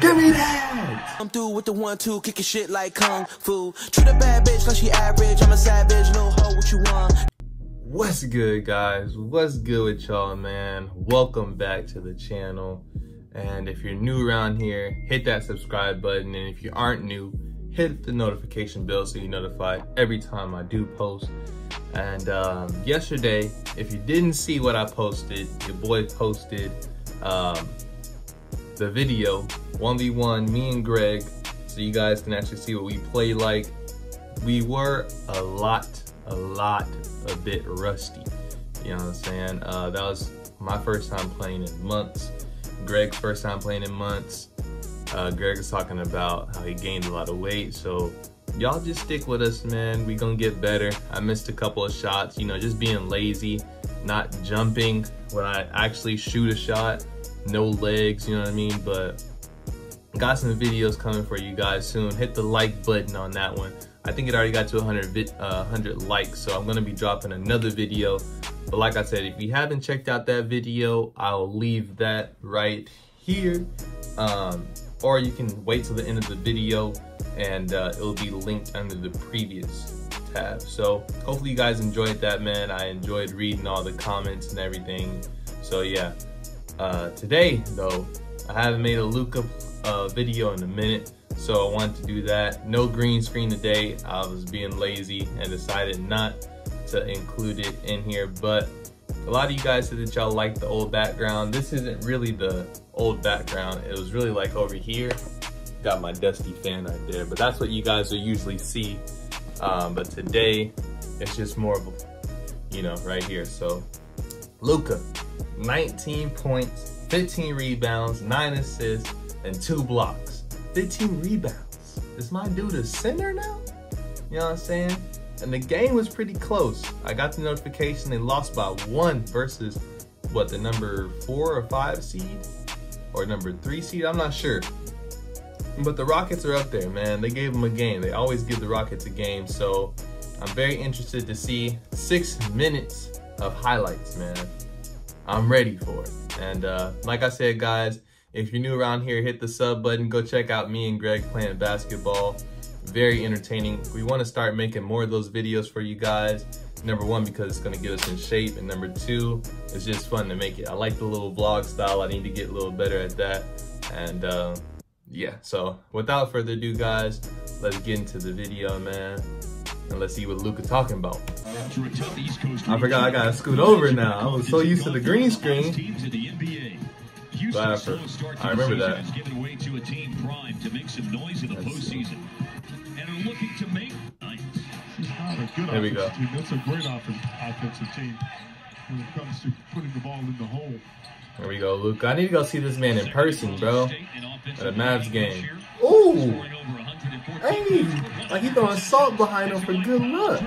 Give me that! I'm through with the one two, kicking shit like kung fu. Treat a bad bitch like she average. I'm a savage, little hoe. What you want? What's good, guys? What's good with y'all, man? Welcome back to the channel. And if you're new around here, hit that subscribe button. And if you aren't new, hit the notification bell so you're notified every time I do post. And um, yesterday, if you didn't see what I posted, your boy posted um, the video 1v1 me and Greg so you guys can actually see what we play like. We were a lot, a lot, a bit rusty. You know what I'm saying? Uh, that was my first time playing in months. Greg's first time playing in months. Uh, Greg is talking about how he gained a lot of weight. So y'all just stick with us, man. We gonna get better. I missed a couple of shots, you know, just being lazy, not jumping when I actually shoot a shot no legs, you know what I mean? But got some videos coming for you guys soon. Hit the like button on that one. I think it already got to 100, uh, 100 likes, so I'm gonna be dropping another video. But like I said, if you haven't checked out that video, I'll leave that right here. Um, or you can wait till the end of the video and uh, it'll be linked under the previous tab. So hopefully you guys enjoyed that, man. I enjoyed reading all the comments and everything. So yeah, uh, today, though, I haven't made a Luka uh, video in a minute, so I wanted to do that. No green screen today. I was being lazy and decided not to include it in here, but a lot of you guys said that y'all like the old background. This isn't really the old background. It was really like over here. Got my dusty fan right there, but that's what you guys will usually see. Um, but today, it's just more of a, you know, right here. So, Luka, 19 points, 15 rebounds, 9 assists, and 2 blocks. 15 rebounds. Is my dude a center now? You know what I'm saying? And the game was pretty close. I got the notification they lost by one versus, what, the number 4 or 5 seed? Or number 3 seed? I'm not sure. But the Rockets are up there, man. They gave them a game. They always give the Rockets a game. So I'm very interested to see six minutes of highlights, man. I'm ready for it. And uh, like I said, guys, if you're new around here, hit the sub button. Go check out me and Greg playing basketball. Very entertaining. We want to start making more of those videos for you guys. Number one, because it's going to get us in shape. And number two, it's just fun to make it. I like the little vlog style. I need to get a little better at that. And uh, yeah, so without further ado, guys, let's get into the video, man and let's see what Luka talking about. I forgot I gotta scoot over now. I was so used to the green screen. But I, I remember that. There we go. That's a great offensive team when it comes to putting the ball in the hole. There we go, Luke. I need to go see this man in person, bro. At a Mavs game. Ooh! Hey! Like he throwing salt behind him for good luck.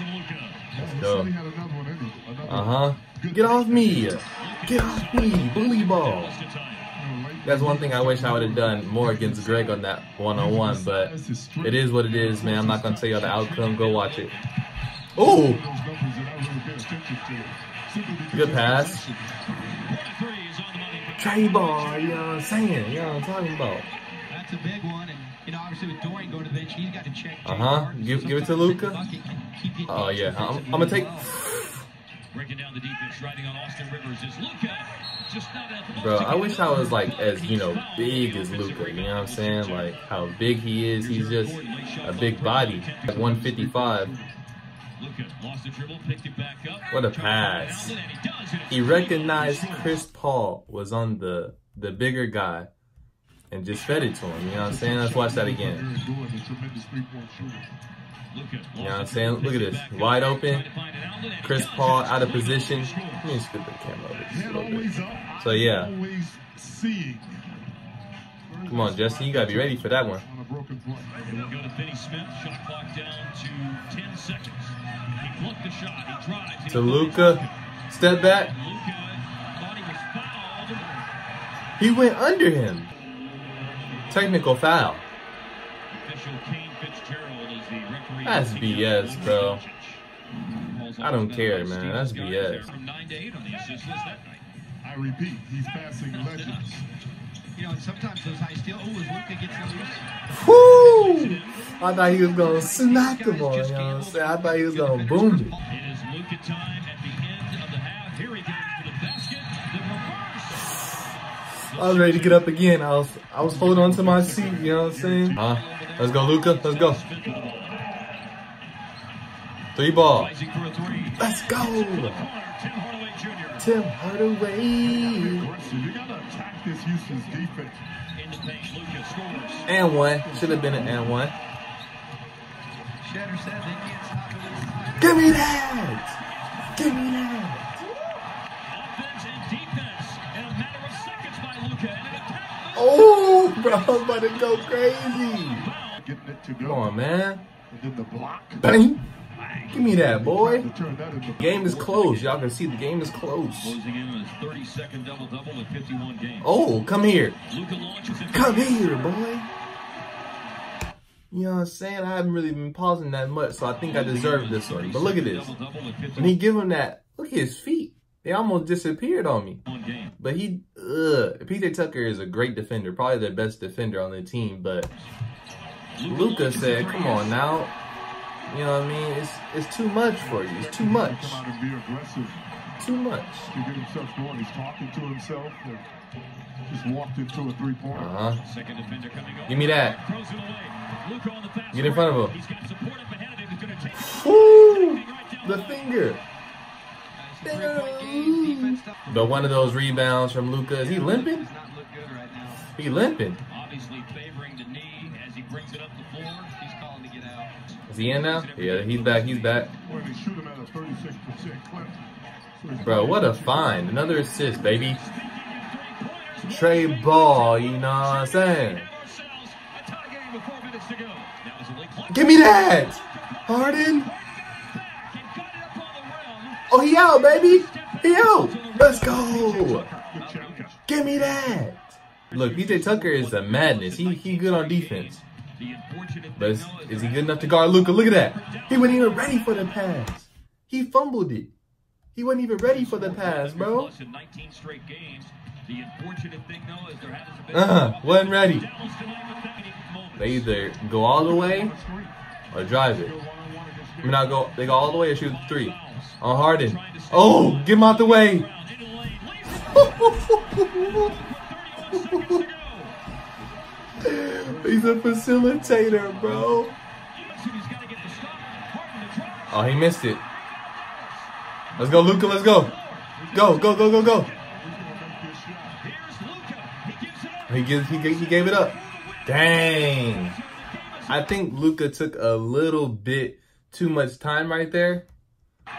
Let's go. Uh-huh. Get off me! Get off me! Bully ball! That's one thing I wish I would have done more against Greg on that one-on-one, -on -one, but it is what it is, man. I'm not going to tell you all the outcome. Go watch it. Ooh! Good pass. Trey ball, you know what I'm saying? You know what I'm talking about. That's a big one. And, you know, obviously with Dorian going to the bench, he's got to check. Uh-huh. Give, give it to Luka. Oh, yeah. I'm, I'm going to take... Breaking down the defense, riding on Austin Rivers is Luka. Bro, I wish I was like as, you know, big as Luka. you know what I'm saying? Like how big he is, he's just a big body. Like 155. What a pass. He recognized Chris Paul was on the, the bigger guy and just fed it to him. You know what I'm saying? Let's watch that again. You know what I'm saying? Look at this. Wide open. Chris Paul out of position. Let me the camera over just a little bit. So, yeah. Come on, Jesse. You got to be ready for that one. To Luka. Step back. He went under him. Technical foul. That's BS, bro. I don't care, man. That's BS. repeat, he's passing legends. You know, and sometimes those high steal. Oh, as Luka gets loose. Woo! I thought he was gonna smack the ball, you know what I'm saying? I thought he was gonna boom it. It is Luka time I was ready to get up again. I was I was holding on to my seat, you know what I'm saying? Huh? Let's go, Luka. Let's go. Three ball. Rising for a three. Let's go. To the corner. Tim Hardaway Jr. Tim Hardaway. Aggressive. You gotta attack this Houston's defense. In the paint, Luka scores. And one. Should have been an and one. Shatter said they can't stop it this time. Give me that. Give me that. Offense and defense in a matter of seconds by Luka. And an attack. Oh, bro, I was about to go crazy. Getting it to go. Come on, man. And then the block. Bang. Give me that, boy. To turn that into Game is close. Y'all can see the game is close. Closing in on his 32nd double-double with 51 games. Oh, come here. Luka launches it. Come here, boy. You know what I'm saying? I haven't really been pausing that much, so I think I deserve this one. But look at this. Double-double with 51 When he give him that, look at his feet. They almost disappeared on me. But he, ugh. PJ Tucker is a great defender, probably the best defender on the team. But Luka said, "Come on now, you know what I mean? It's it's too much for you. It's too much, Come out and be aggressive too much." to get himself going. He's talking to himself. and Just walked into a three-pointer. Uh huh. Second defender coming over. Give me that. Throws it away. Luka on the fast Get in front of him. He's got support up ahead of him. He's going to take The finger. It's a three-point game. Defense stuff. But one of those rebounds from Luka. Is he limping? He limping. Is he in now? Yeah, he's back. He's back. When they shoot him at a 36% clip. So he's Bro, what a find. Another assist, baby. Trey Ball, you know what I'm saying? Give me that! Harden! Oh, he out, baby! He out! Let's go! Give me that! Look, PJ Tucker is a madness. He he good on defense. But is, is he good enough to guard Luka? Look at that. He wasn't even ready for the pass. He fumbled it. He wasn't even ready for the pass, bro. Plus in 19 straight games. The unfortunate thing, though, is there hasn't been Uh-huh, wasn't ready. Dallas tonight with that moment. They either go all the way or drive it. I mean, not go. They go all the way or shoot three. On Harden. Oh, get him out the way. He's a facilitator, bro. Oh, he missed it. Let's go, Luka. Let's go. Go, go, go, go, go. He gives. He he gave it up. Dang. I think Luka took a little bit too much time right there.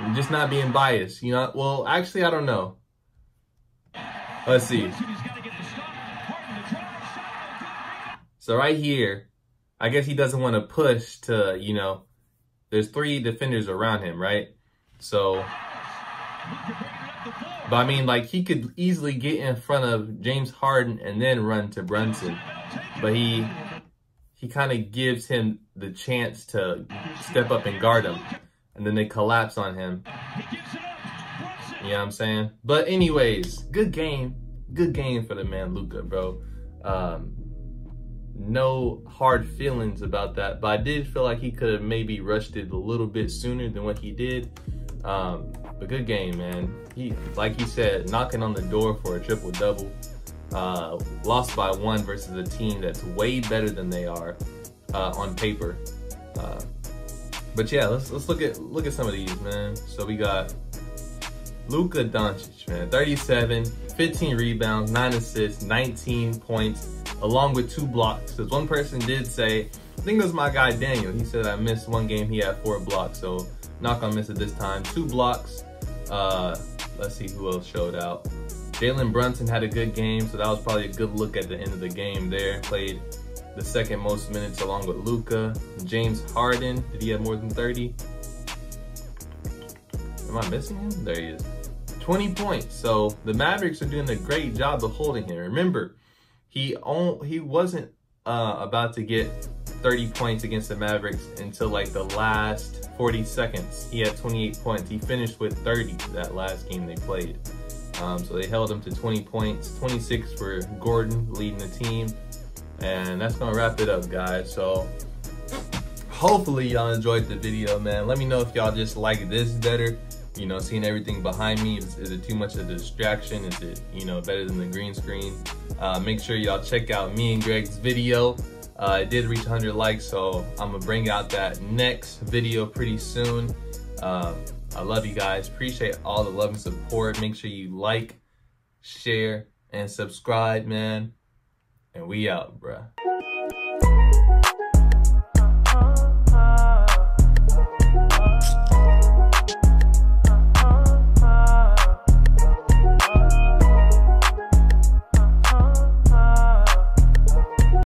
I'm just not being biased, you know. Well, actually, I don't know. Let's see. So right here, I guess he doesn't want to push to, you know, there's three defenders around him, right? So, but I mean, like he could easily get in front of James Harden and then run to Brunson, but he he kind of gives him the chance to step up and guard him, and then they collapse on him. You know what I'm saying? But anyways, good game, good game for the man Luka, bro. Um, no hard feelings about that, but I did feel like he could have maybe rushed it a little bit sooner than what he did. Um, but good game, man. He, like he said, knocking on the door for a triple double. Uh, lost by one versus a team that's way better than they are uh, on paper. Uh, but yeah, let's let's look at look at some of these, man. So we got Luka Doncic, man, 37, 15 rebounds, 9 assists, 19 points, along with two blocks. Because one person did say, I think it was my guy Daniel, he said I missed one game, he had four blocks, so not gonna miss it this time. Two blocks. Uh, let's see who else showed out. Jalen Brunson had a good game, so that was probably a good look at the end of the game there. Played the second most minutes along with Luka. James Harden, did he have more than 30? Am I missing him? There he is. 20 points. So the Mavericks are doing a great job of holding him. Remember, he he wasn't uh, about to get 30 points against the Mavericks until like the last 40 seconds. He had 28 points. He finished with 30 that last game they played. Um, so they held him to 20 points, 26 for Gordon leading the team. And that's gonna wrap it up, guys. So hopefully y'all enjoyed the video, man. Let me know if y'all just like this better. You know, seeing everything behind me, is, is it too much of a distraction? Is it, you know, better than the green screen? Uh, make sure y'all check out me and Greg's video. Uh, it did reach 100 likes, so I'm gonna bring out that next video pretty soon. Um, I love you guys. Appreciate all the love and support. Make sure you like, share, and subscribe, man. And we out, bruh.